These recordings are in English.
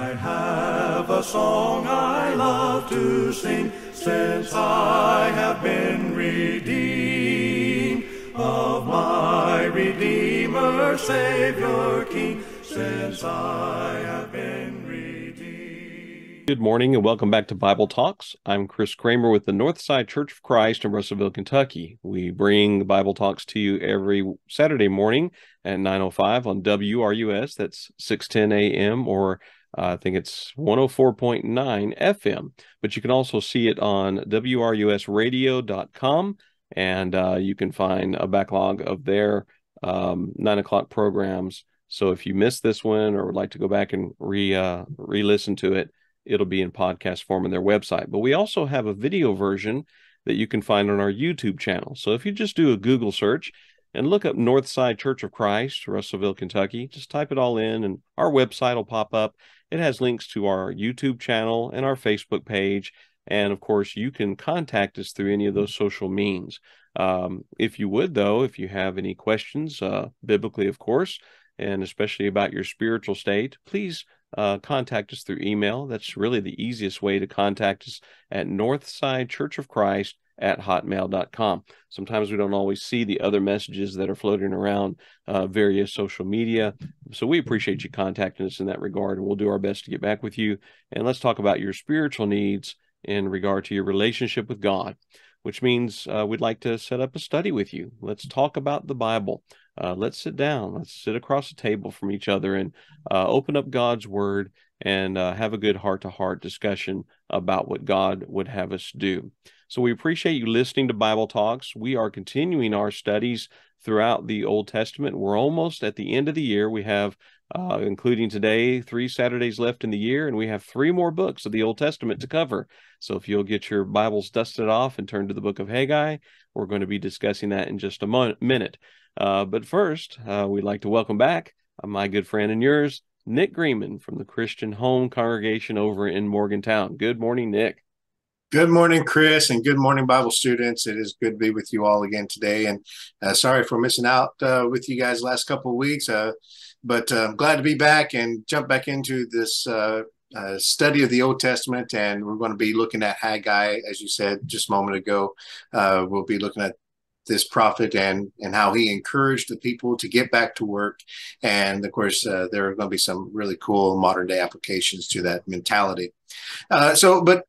I have a song I love to sing since I have been redeemed of my Redeemer, Savior, King, since I have been redeemed. Good morning and welcome back to Bible Talks. I'm Chris Kramer with the Northside Church of Christ in Russellville, Kentucky. We bring Bible Talks to you every Saturday morning at 9:05 on WRUS. That's 6:10 a.m. or uh, I think it's 104.9 FM. But you can also see it on WRUSradio.com, and uh, you can find a backlog of their um, nine o'clock programs. So if you missed this one or would like to go back and re uh, re-listen to it, it'll be in podcast form on their website. But we also have a video version that you can find on our YouTube channel. So if you just do a Google search and look up Northside Church of Christ, Russellville, Kentucky, just type it all in and our website will pop up it has links to our YouTube channel and our Facebook page. And of course, you can contact us through any of those social means. Um, if you would, though, if you have any questions, uh, biblically, of course, and especially about your spiritual state, please uh, contact us through email. That's really the easiest way to contact us at Northside Church of Christ at hotmail.com. Sometimes we don't always see the other messages that are floating around uh, various social media. So we appreciate you contacting us in that regard, and we'll do our best to get back with you. And let's talk about your spiritual needs in regard to your relationship with God, which means uh, we'd like to set up a study with you. Let's talk about the Bible. Uh, let's sit down. Let's sit across the table from each other and uh, open up God's Word and uh, have a good heart to heart discussion about what God would have us do. So we appreciate you listening to Bible Talks. We are continuing our studies throughout the Old Testament. We're almost at the end of the year. We have, uh, including today, three Saturdays left in the year, and we have three more books of the Old Testament to cover. So if you'll get your Bibles dusted off and turn to the book of Haggai, we're going to be discussing that in just a mo- minute. Uh, but first, uh, we'd like to welcome back uh, my good friend and yours, Nick Greenman from the Christian Home Congregation over in Morgantown. Good morning, Nick. Good morning, Chris, and good morning, Bible students. It is good to be with you all again today. And uh, sorry for missing out uh, with you guys last couple of weeks, uh, but I'm glad to be back and jump back into this uh, uh, study of the Old Testament. And we're going to be looking at Haggai, as you said just a moment ago. Uh, we'll be looking at this prophet and and how he encouraged the people to get back to work and of course uh, there are going to be some really cool modern day applications to that mentality uh, so but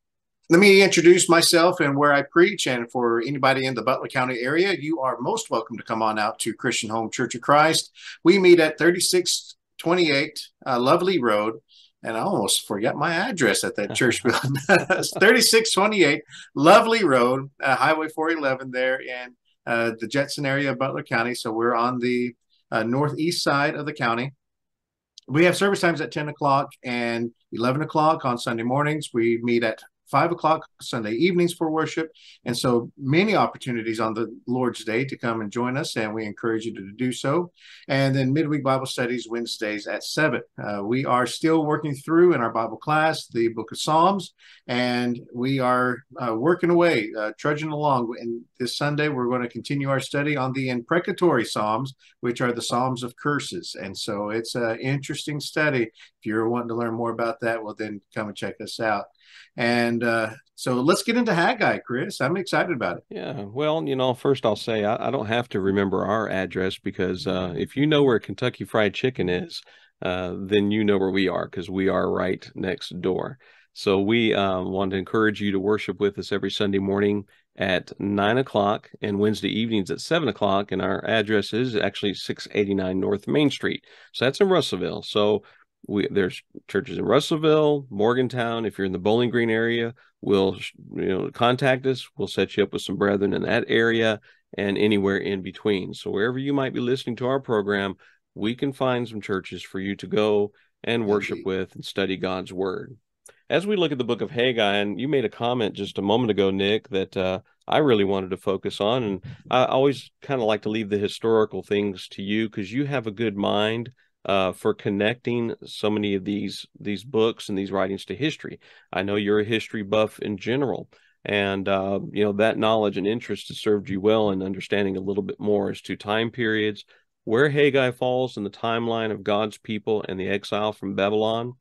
let me introduce myself and where I preach. And for anybody in the Butler County area, you are most welcome to come on out to Christian Home Church of Christ. We meet at 3628 uh, Lovely Road. And I almost forgot my address at that church building. 3628 Lovely Road, uh, Highway 411 there in uh, the Jetson area of Butler County. So we're on the uh, northeast side of the county we have service times at 10 o'clock and 11 o'clock on Sunday mornings. We meet at five o'clock Sunday evenings for worship. And so many opportunities on the Lord's Day to come and join us, and we encourage you to do so. And then midweek Bible studies Wednesdays at seven. Uh, we are still working through in our Bible class the book of Psalms, and we are uh, working away, uh, trudging along. And this Sunday, we're going to continue our study on the imprecatory Psalms, which are the Psalms of curses. And so it's an interesting study. If you're wanting to learn more about that, well, then come and check us out. And uh, so let's get into Haggai, Chris. I'm excited about it. Yeah. Well, you know, first I'll say I, I don't have to remember our address because uh, if you know where Kentucky Fried Chicken is, uh, then you know where we are because we are right next door. So we um, want to encourage you to worship with us every Sunday morning at nine o'clock and Wednesday evenings at seven o'clock. And our address is actually 689 North Main Street. So that's in Russellville. So we there's churches in Russellville, Morgantown. If you're in the Bowling Green area, we'll you know contact us. We'll set you up with some brethren in that area and anywhere in between. So wherever you might be listening to our program, we can find some churches for you to go and worship with and study God's word. As we look at the book of Haggai, and you made a comment just a moment ago, Nick, that uh, I really wanted to focus on, and I always kind of like to leave the historical things to you because you have a good mind uh, for connecting so many of these these books and these writings to history. I know you're a history buff in general, and uh, you know that knowledge and interest has served you well in understanding a little bit more as to time periods, where Haggai falls in the timeline of God's people and the exile from Babylon.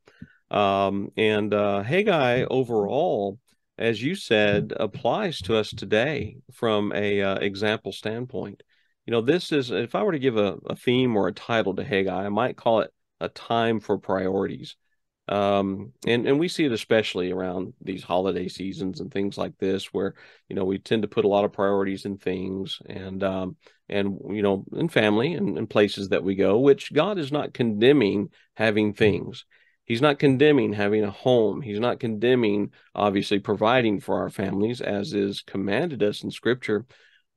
Um, and uh, Haggai overall, as you said, applies to us today from a uh, example standpoint. You know, this is if I were to give a, a theme or a title to Haggai, I might call it a time for priorities. Um, and and we see it especially around these holiday seasons and things like this, where you know we tend to put a lot of priorities in things and um, and you know in family and, and places that we go. Which God is not condemning having things. He's not condemning having a home. He's not condemning obviously providing for our families as is commanded us in Scripture,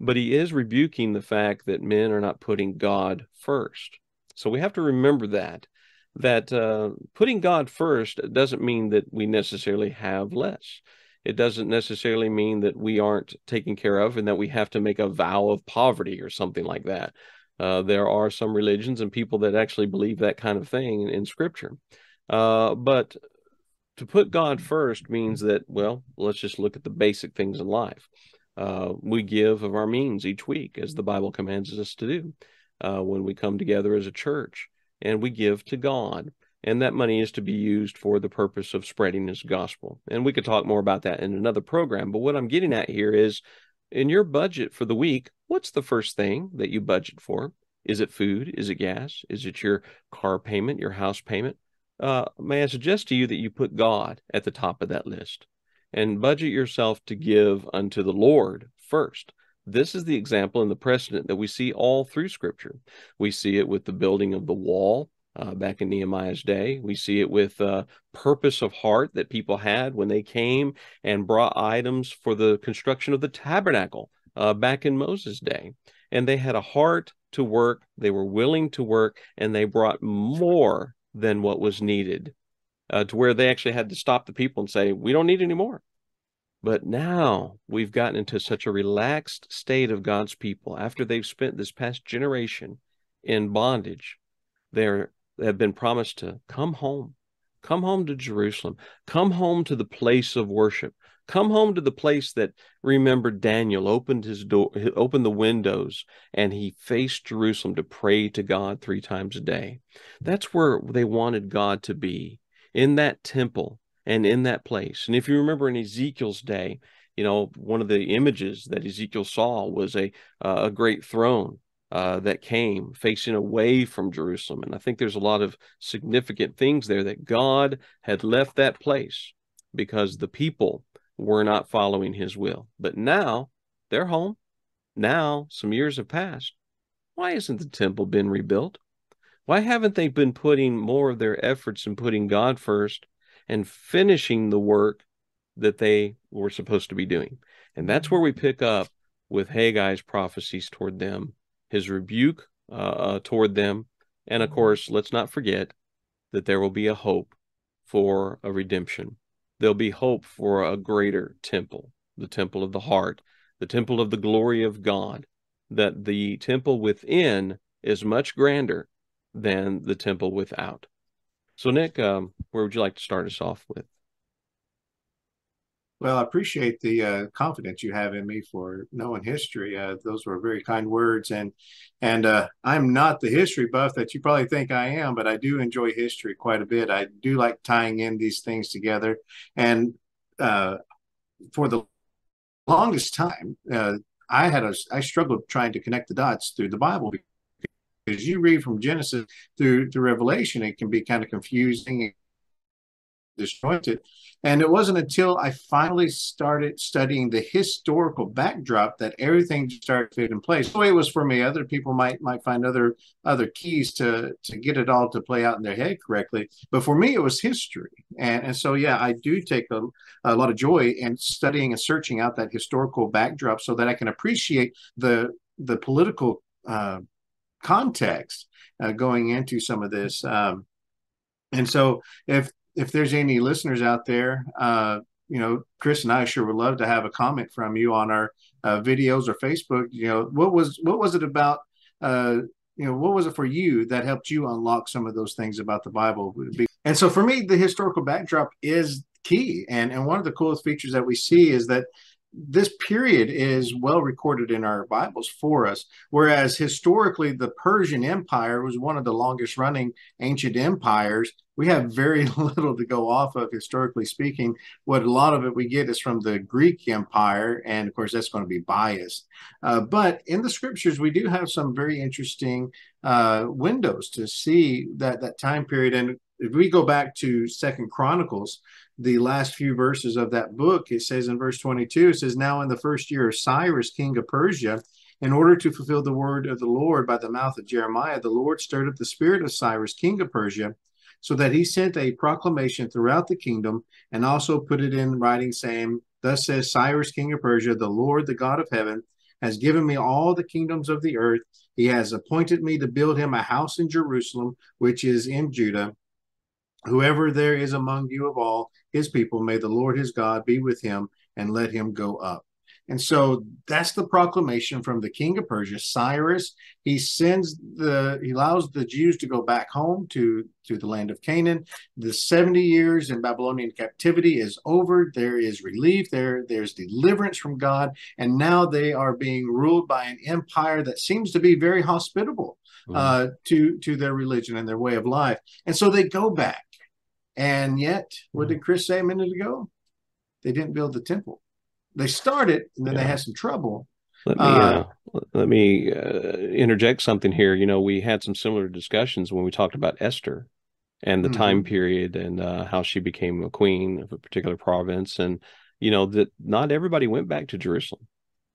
but he is rebuking the fact that men are not putting God first. So we have to remember that that uh, putting God first doesn't mean that we necessarily have less. It doesn't necessarily mean that we aren't taken care of and that we have to make a vow of poverty or something like that. Uh, there are some religions and people that actually believe that kind of thing in, in Scripture. Uh, but to put God first means that, well, let's just look at the basic things in life. Uh, we give of our means each week, as the Bible commands us to do uh, when we come together as a church and we give to God. And that money is to be used for the purpose of spreading his gospel. And we could talk more about that in another program. But what I'm getting at here is in your budget for the week, what's the first thing that you budget for? Is it food? Is it gas? Is it your car payment, your house payment? Uh, may I suggest to you that you put God at the top of that list and budget yourself to give unto the Lord first. This is the example and the precedent that we see all through Scripture. We see it with the building of the wall uh, back in Nehemiah's day. We see it with uh, purpose of heart that people had when they came and brought items for the construction of the tabernacle uh, back in Moses' day. And they had a heart to work, they were willing to work, and they brought more than what was needed uh, to where they actually had to stop the people and say, We don't need any more. But now we've gotten into such a relaxed state of God's people after they've spent this past generation in bondage. They have been promised to come home, come home to Jerusalem, come home to the place of worship, come home to the place that remember Daniel opened his door, opened the windows, and he faced Jerusalem to pray to God three times a day. That's where they wanted God to be in that temple and in that place. And if you remember in Ezekiel's day, you know, one of the images that Ezekiel saw was a uh, a great throne uh, that came facing away from Jerusalem. And I think there's a lot of significant things there that God had left that place because the people were not following his will. But now they're home. Now some years have passed. Why hasn't the temple been rebuilt? Why haven't they been putting more of their efforts in putting God first and finishing the work that they were supposed to be doing. And that's where we pick up with Haggai's prophecies toward them, his rebuke uh, uh, toward them. And of course, let's not forget that there will be a hope for a redemption. There'll be hope for a greater temple, the temple of the heart, the temple of the glory of God, that the temple within is much grander than the temple without. So, Nick, um, where would you like to start us off with? Well, I appreciate the uh, confidence you have in me for knowing history. Uh, those were very kind words, and and uh, I'm not the history buff that you probably think I am, but I do enjoy history quite a bit. I do like tying in these things together, and uh, for the longest time, uh, I had a I struggled trying to connect the dots through the Bible as you read from Genesis through to Revelation, it can be kind of confusing and disjointed. And it wasn't until I finally started studying the historical backdrop that everything started to fit in place. The way it was for me, other people might might find other other keys to to get it all to play out in their head correctly. But for me, it was history. And, and so yeah, I do take a, a lot of joy in studying and searching out that historical backdrop so that I can appreciate the the political uh, context uh, going into some of this. Um, and so, if if there's any listeners out there, uh, you know, Chris and I sure would love to have a comment from you on our uh, videos or Facebook. You know, what was what was it about? Uh, you know, what was it for you that helped you unlock some of those things about the Bible? And so, for me, the historical backdrop is key. And and one of the coolest features that we see is that this period is well recorded in our Bibles for us. Whereas historically, the Persian Empire was one of the longest running ancient empires we have very little to go off of historically speaking. What a lot of it we get is from the Greek Empire, and of course that's going to be biased. Uh, but in the scriptures, we do have some very interesting uh, windows to see that that time period. And if we go back to Second Chronicles, the last few verses of that book, it says in verse 22, it says, Now in the first year of Cyrus, king of Persia, in order to fulfill the word of the Lord by the mouth of Jeremiah, the Lord stirred up the spirit of Cyrus, king of Persia, so that he sent a proclamation throughout the kingdom and also put it in writing, saying, Thus says Cyrus, king of Persia, the Lord, the God of heaven, has given me all the kingdoms of the earth. He has appointed me to build him a house in Jerusalem, which is in Judah. Whoever there is among you of all his people, may the Lord his God be with him and let him go up. And so that's the proclamation from the king of Persia, Cyrus. He sends the he allows the Jews to go back home to to the land of Canaan. The 70 years in Babylonian captivity is over. There is relief, there there's deliverance from God, and now they are being ruled by an empire that seems to be very hospitable mm-hmm. uh, to to their religion and their way of life. And so they go back. And yet, what did mm-hmm. Chris say a minute ago? They didn't build the temple they started and then yeah. they had some trouble. Let me uh, uh, let me uh, interject something here. You know, we had some similar discussions when we talked about Esther and the mm-hmm. time period and uh, how she became a queen of a particular province, and you know that not everybody went back to Jerusalem.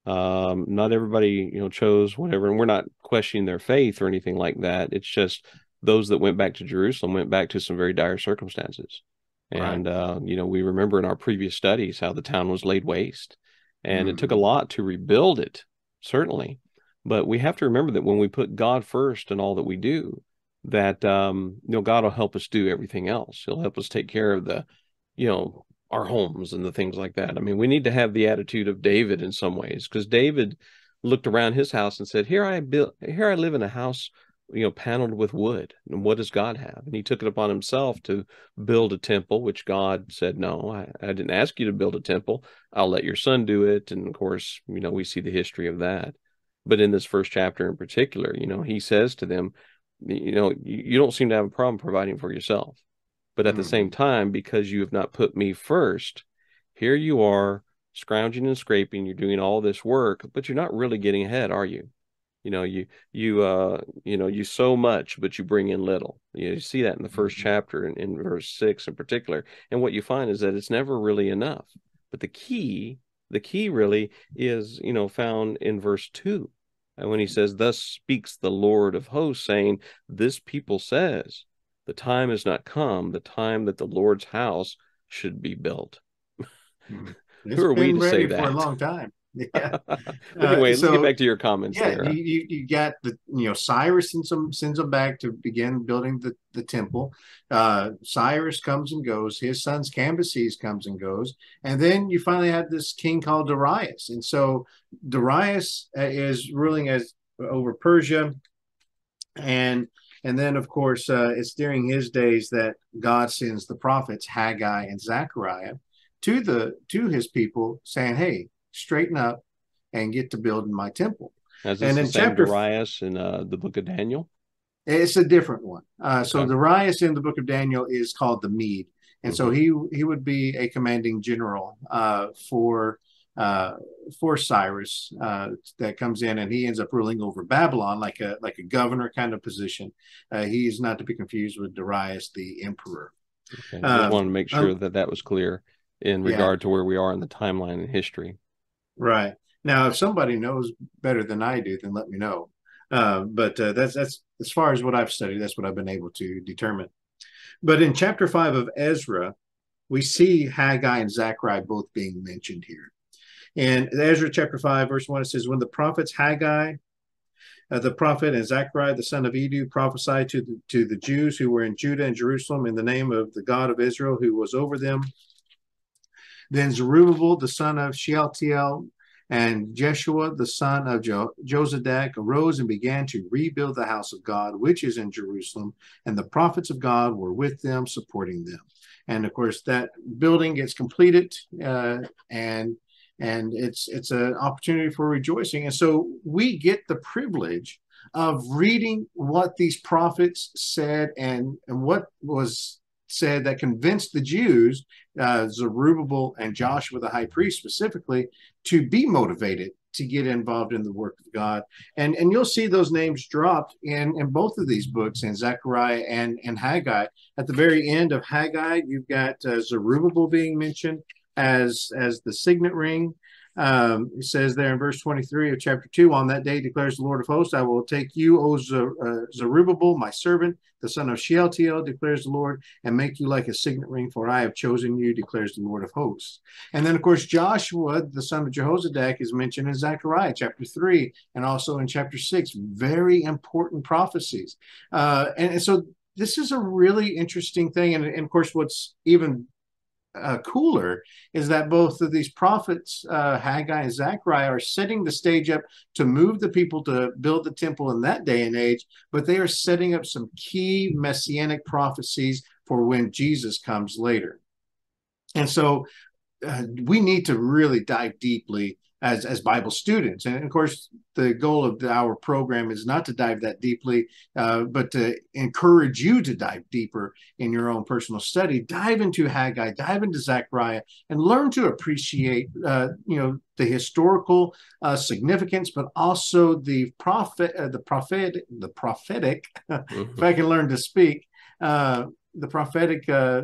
Um, not everybody, you know, chose whatever, and we're not questioning their faith or anything like that. It's just those that went back to Jerusalem went back to some very dire circumstances. And, right. uh, you know, we remember in our previous studies how the town was laid waste and mm. it took a mm-hmm. lot to rebuild it, certainly. But we have to remember that when we put God first in all that we do, that, um, you know, God will help us do everything else. He'll help us take care of the, you know, our homes and the things like that. I mean, we need to have the attitude of David in some ways because David looked around his house and said, "Here I build, here I live in a house you know paneled with wood and what does god have? And he took it upon himself to build a temple which god said no I, I, didn't ask you to build a temple. I'll let your son do it. And of course you know we see the history of that. But in this first chapter in particular you know he says to them you know you, you don't seem to have a problem providing for yourself. But at mm-hmm. the same time because you have not put me first here you are scrounging and scraping. You're doing all this work but you're not really getting ahead are you you know you you uh you know you sow much but you bring in little. You see that in the 1st mm-hmm. chapter in, in verse six in particular and what you find is that it's never really enough. But the key the key really is you know found in verse two and when he says thus speaks the lord of hosts saying this people says the time has not come the time that the lord's house should be built. Mm-hmm. who are we to say that for a long time yeah. anyway, uh, so, let's get back to your comments. Yeah, there. You, you, you got the you know Cyrus sends them sends them back to begin building the the temple. Uh, Cyrus comes and goes. His sons Cambyses comes and goes, and then you finally have this king called Darius. And so Darius uh, is ruling as over Persia, and and then of course uh, it's during his days that God sends the prophets Haggai and Zechariah to the to his people, saying, "Hey." Straighten up and get to building my temple. As and in chapter Darius in uh, the book of Daniel. It's a different one. Uh, so okay. Darius in the book of Daniel is called the Mede, and mm-hmm. so he he would be a commanding general uh, for uh, for Cyrus uh, that comes in, and he ends up ruling over Babylon like a like a governor kind of position. Uh, he is not to be confused with Darius the emperor. Okay. I just wanted to make sure um, that that was clear in regard yeah. to where we are in the timeline in history. Right. Now, if somebody knows better than I do, then let me know. Uh, but uh, that's that's as far as what I've studied. That's what I've been able to determine. But in chapter five of Ezra, we see Haggai and Zechariah both being mentioned here. In Ezra chapter five, verse one, it says, "When the prophets Haggai, uh, the prophet, and Zechariah the son of Iddo prophesied to the, to the Jews who were in Judah and Jerusalem in the name of the God of Israel, who was over them." Then Zerubbabel, the son of Shealtiel, and Jeshua, the son of jo- Jozadak, arose and began to rebuild the house of God, which is in Jerusalem, and the prophets of God were with them, supporting them. And of course, that building gets completed, uh, and and it's it's an opportunity for rejoicing. And so we get the privilege of reading what these prophets said and and what was said that convinced the Jews, uh, Zerubbabel and Joshua, the high priest specifically, to be motivated to get involved in the work of God. And and you'll see those names dropped in in both of these books in Zechariah and and Haggai. At the very end of Haggai, you've got uh, Zerubbabel being mentioned as as the signet ring. Um, it says there in verse 23 of chapter 2 On that day declares the Lord of hosts, I will take you, O uh, Zerubbabel, my servant, the son of Shealtiel, declares the Lord, and make you like a signet ring, for I have chosen you, declares the Lord of hosts. And then, of course, Joshua, the son of Jehozadak, is mentioned in Zechariah chapter 3 and also in chapter 6. Very important prophecies. Uh, and, and so this is a really interesting thing. And, and, of course, what's even uh, cooler is that both of these prophets, uh, Haggai and Zechariah, are setting the stage up to move the people to build the temple in that day and age, but they are setting up some key messianic prophecies for when Jesus comes later. And so uh, we need to really dive deeply as as Bible students. And of course, the goal of our program is not to dive that deeply, uh, but to encourage you to dive deeper in your own personal study. Dive into Haggai, dive into Zechariah, and learn to appreciate, uh, you know, the historical uh, significance, but also the prophet, uh, the prophet, the prophetic. if I can learn to speak, uh, the prophetic uh,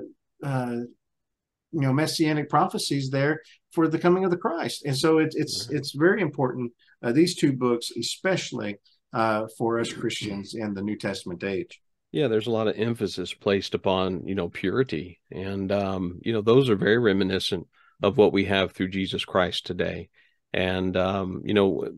you know messianic prophecies there for the coming of the Christ. And so it, it's it's very important. Uh, these two books, especially uh, for us Christians in the New Testament age. Yeah, there's a lot of emphasis placed upon you know purity, and um, you know those are very reminiscent of what we have through Jesus Christ today. And um, you know,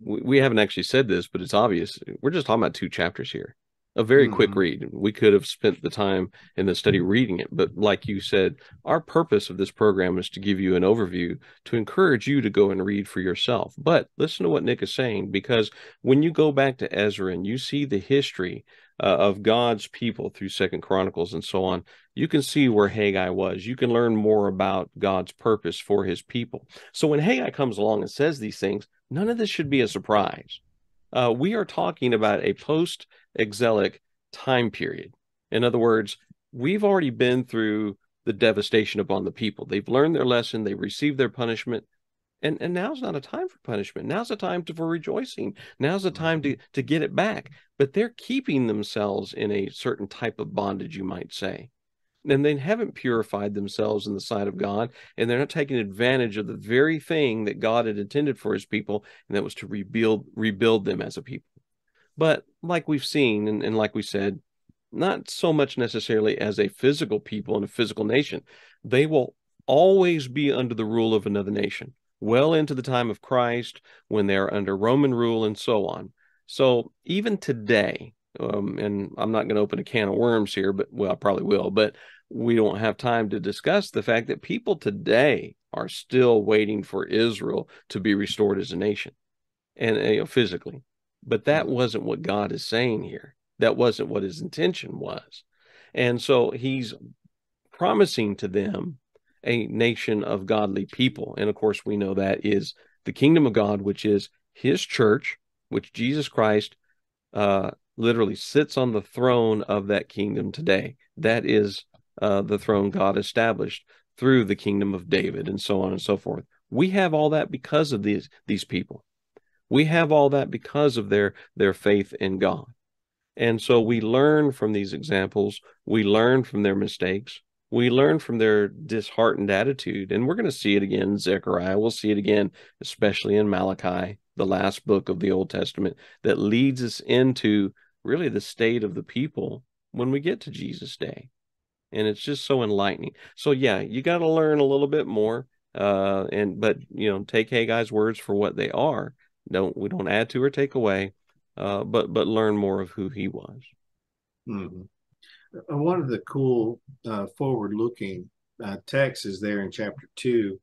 we, we haven't actually said this, but it's obvious. We're just talking about two chapters here a very mm-hmm. quick read. We could have spent the time in the study reading it, but like you said, our purpose of this program is to give you an overview to encourage you to go and read for yourself. But listen to what Nick is saying, because when you go back to Ezra and you see the history uh, of God's people through Second Chronicles and so on, you can see where Haggai was. You can learn more about God's purpose for His people. So when Haggai comes along and says these things, none of this should be a surprise uh, we are talking about a post exilic time period. In other words, we've already been through the devastation upon the people. They've learned their lesson, they've received their punishment. And, and now's not a time for punishment. Now's a time to, for rejoicing. Now's a time to, to get it back. But they're keeping themselves in a certain type of bondage, you might say and they haven't purified themselves in the sight of God, and they're not taking advantage of the very thing that God had intended for his people, and that was to rebuild rebuild them as a people. But like we've seen, and, and like we said, not so much necessarily as a physical people and a physical nation. They will always be under the rule of another nation, well into the time of Christ, when they are under Roman rule and so on. So even today, um, and I'm not going to open a can of worms here, but well, I probably will. But we don't have time to discuss the fact that people today are still waiting for Israel to be restored as a nation and you know, physically. But that mm-hmm. wasn't what God is saying here. That wasn't what his intention was. And so he's promising to them a nation of godly people. And of course, we know that is the kingdom of God, which is his church, which Jesus Christ uh, literally sits on the throne of that kingdom today. That is uh, the throne God established through the kingdom of David and so on and so forth. We have all that because of these these people. We have all that because of their their faith in God. And so we learn from these examples, we learn from their mistakes, we learn from their disheartened attitude. And we're going to see it again in Zechariah. We'll see it again, especially in Malachi, the last book of the Old Testament, that leads us into really the state of the people when we get to Jesus' day and it's just so enlightening. So yeah, you got to learn a little bit more, uh, and but you know, take Haggai's words for what they are. Don't we don't add to or take away, uh, but but learn more of who he was. Mm-hmm. Uh, one of the cool uh, forward-looking uh, texts is there in chapter 2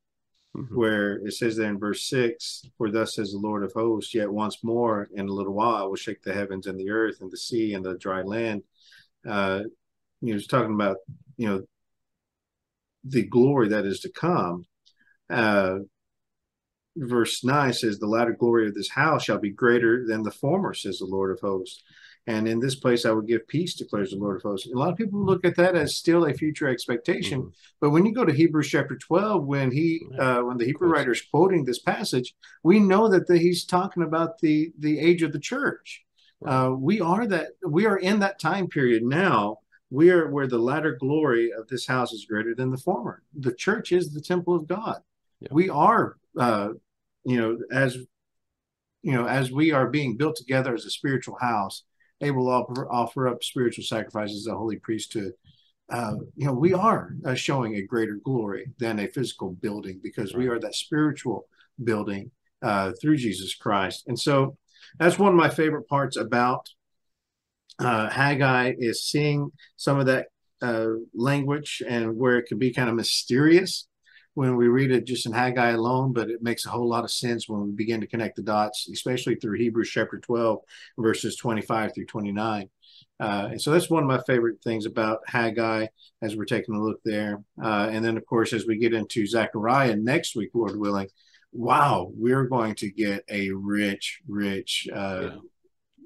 mm-hmm. where it says there in verse six, "For thus says the Lord of hosts: Yet once more, in a little while, I will shake the heavens and the earth and the sea and the dry land." You know, talking about you know the glory that is to come. Uh, verse 9 says, The latter glory of this house shall be greater than the former, says the Lord of hosts. And in this place, I will give peace, declares the Lord of hosts. A lot of people look at that as still a future expectation. Mm-hmm. But when you go to Hebrews chapter 12, when he, uh, when the Hebrew writer is quoting this passage, we know that the, he's talking about the, the age of the church. Uh, we are that, we are in that time period now we are where the latter glory of this house is greater than the former. The church is the temple of God. Yeah. We are, uh, you know, as you know, as we are being built together as a spiritual house, able to offer, offer up spiritual sacrifices, a holy priesthood. Uh, you know, we are uh, showing a greater glory than a physical building because right. we are that spiritual building uh, through Jesus Christ. And so that's one of my favorite parts about uh, Haggai is seeing some of that uh, language and where it can be kind of mysterious when we read it just in Haggai alone, but it makes a whole lot of sense when we begin to connect the dots, especially through Hebrews chapter 12, verses 25 through 29. Uh, and so that's one of my favorite things about Haggai as we're taking a look there. Uh, and then, of course, as we get into Zechariah next week, Lord willing, wow, we're going to get a rich, rich uh, yeah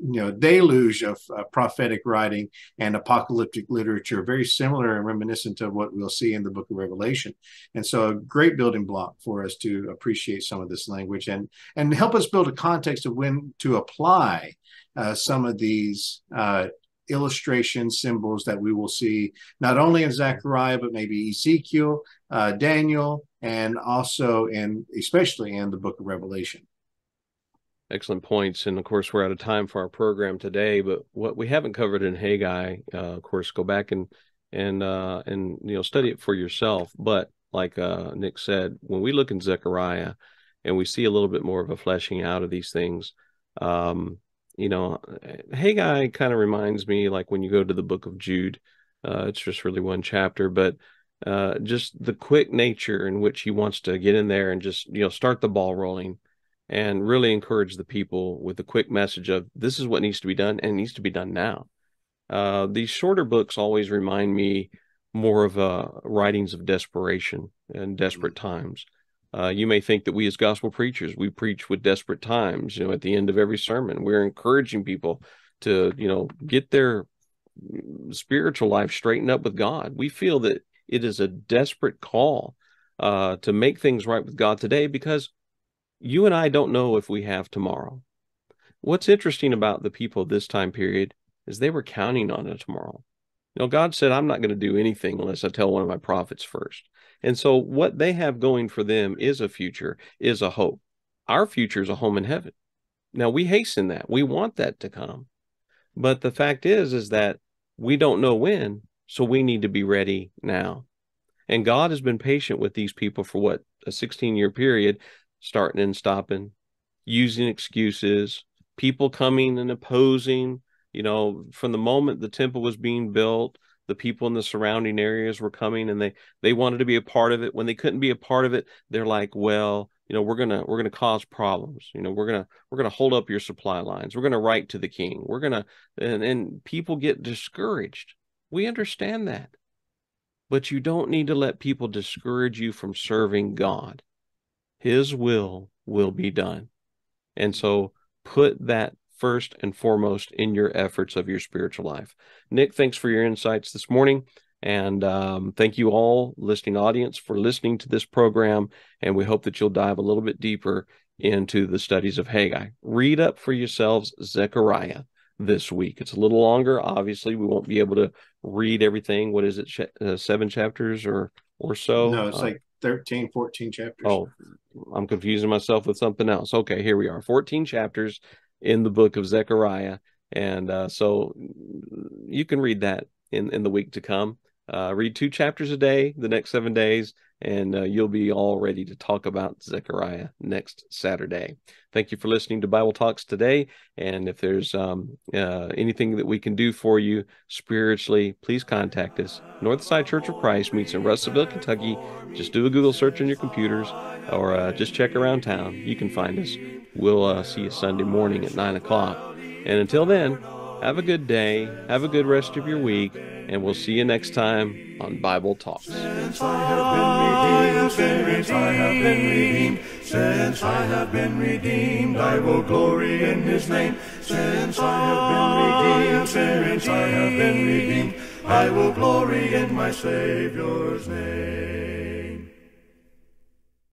you know deluge of uh, prophetic writing and apocalyptic literature very similar and reminiscent of what we'll see in the book of revelation. And so a great building block for us to appreciate some of this language and and help us build a context of when to apply uh, some of these uh, illustration symbols that we will see not only in Zechariah, but maybe Ezekiel, uh, Daniel, and also in especially in the book of Revelation excellent points. And of course, we're out of time for our program today. But what we haven't covered in Haggai, uh, of course, go back and and uh, and you know study it for yourself. But like uh, Nick said, when we look in Zechariah and we see a little bit more of a fleshing out of these things, um, you know, Haggai kind of reminds me like when you go to the book of Jude. Uh, it's just really one chapter, but uh, just the quick nature in which he wants to get in there and just you know start the ball rolling and really encourage the people with a quick message of this is what needs to be done and needs to be done now. Uh, these shorter books always remind me more of uh, writings of desperation and desperate mm-hmm. times. Uh, you may think that we as gospel preachers we preach with desperate times. You know, at the end of every sermon, we're encouraging people to you know get their spiritual life straightened up with God. We feel that it is a desperate call uh, to make things right with God today because you and I don't know if we have tomorrow. What's interesting about the people of this time period is they were counting on a tomorrow. You know, God said, I'm not going to do anything unless I tell one of my prophets first. And so what they have going for them is a future, is a hope. Our future is a home in heaven. Now we hasten that. We want that to come. But the fact is, is that we don't know when, so we need to be ready now. And God has been patient with these people for what, a 16 year period starting and stopping, using excuses, people coming and opposing. You know, from the moment the temple was being built, the people in the surrounding areas were coming and they they wanted to be a part of it. When they couldn't be a part of it, they're like, well, you know, we're gonna we're gonna cause problems. You know, we're gonna we're gonna hold up your supply lines. We're gonna write to the king. We're gonna and and people get discouraged. We understand that. But you don't need to let people discourage you from serving God his will will be done. And so put that first and foremost in your efforts of your spiritual life. Nick, thanks for your insights this morning. And um, thank you all, listening audience, for listening to this program. And we hope that you'll dive a little bit deeper into the studies of Haggai. Read up for yourselves Zechariah this week. It's a little longer. Obviously, we won't be able to read everything. What is it, uh, seven chapters or or so? No, it's uh, like 13, 14 chapters. Oh, I'm confusing myself with something else. Okay, here we are 14 chapters in the book of Zechariah. And uh, so you can read that in, in the week to come. Uh, read two chapters a day the next seven days, and uh, you'll be all ready to talk about Zechariah next Saturday. Thank you for listening to Bible Talks today. And if there's um, uh, anything that we can do for you spiritually, please contact us. Northside Church of Christ meets in Russellville, Kentucky. Just do a Google search on your computers or uh, just check around town. You can find us. We'll uh, see you Sunday morning at 9 o'clock. And until then, Have a good day. Have a good rest of your week. And we'll see you next time on Bible Talks. Since I have been redeemed, since I have been redeemed, since I have been redeemed, I will glory in his name. Since I have been redeemed, since I have been redeemed, I will glory in my Savior's name.